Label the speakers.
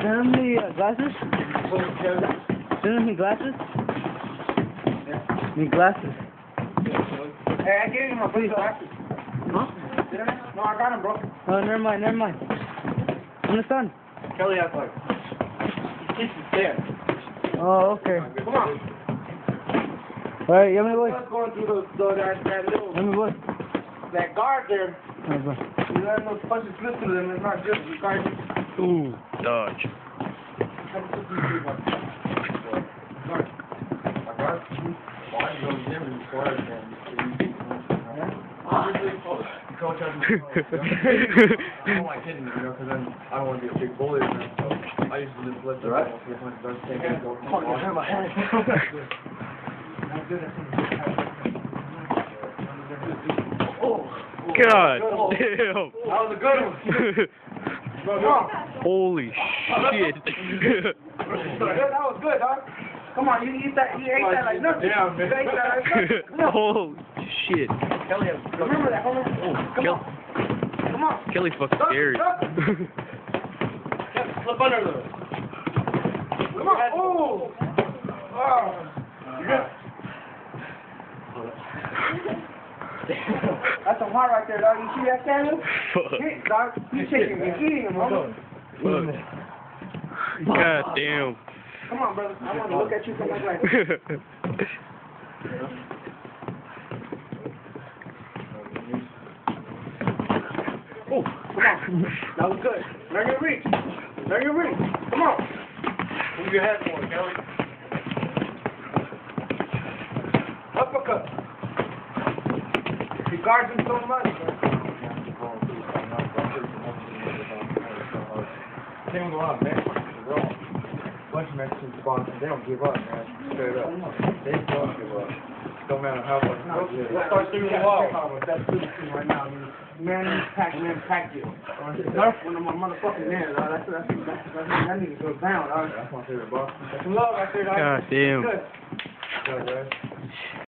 Speaker 1: Send him the uh, glasses. Send him the glasses. The glasses.
Speaker 2: Hey, I gave you my blue glasses.
Speaker 1: Huh?
Speaker 2: No, I got them, bro.
Speaker 1: Oh, never mind, never mind. I'm the son.
Speaker 2: Kelly has like six there.
Speaker 1: Oh, okay.
Speaker 2: Come on.
Speaker 1: Alright, yummy boy.
Speaker 2: Let's go through the, the that, that little
Speaker 1: Yummy boy.
Speaker 2: that guard there.
Speaker 1: Bro.
Speaker 2: You let those punches slip through them. It's not good. You guys.
Speaker 3: Ooh, dodge.
Speaker 4: Coach has me. I don't like hitting you know, because then I don't want to be a big bully. You know, so I used to just them. Right.
Speaker 3: God
Speaker 2: Oh.
Speaker 3: damn.
Speaker 2: That was a good one.
Speaker 3: Holy shit.
Speaker 2: That was good, dog. Come on, you eat that. You ate that like nothing.
Speaker 4: Yeah,
Speaker 2: You ate that like nothing. No.
Speaker 3: Holy shit.
Speaker 2: Kelly, remember that. Hold on. Come
Speaker 3: Kel-
Speaker 2: on. Come on.
Speaker 3: Kelly's fucking scary.
Speaker 2: Slip under the. Come on. Oh. Oh. You good? That's a heart right there, dog. You see that, Samuel?
Speaker 3: Fuck.
Speaker 2: Hit, dog. You shaking. You're eating him, homie.
Speaker 3: Fuck. God damn.
Speaker 2: Come on, brother. I want to look at you from like that. Oh, come on. That was good. Learn your reach. Learn your reach. Come on. Move your head more, Kelly. Uppercut. He guards him so much, man.
Speaker 4: Same with a lot of Mexicans. They're all a bunch of Mexican sponsors. They don't give up, man. Straight up. They don't give up. Don't matter how much.
Speaker 2: Let's start through the wall. That's through the thing right now. Man, pack, man, pack you. Nerf one of my motherfucking men. That's, that's, that's, that's, that nigga goes down.
Speaker 4: That's my favorite box.
Speaker 2: That's some love right there.
Speaker 3: God damn.
Speaker 2: Good.
Speaker 4: Yeah, guys.